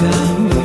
kamu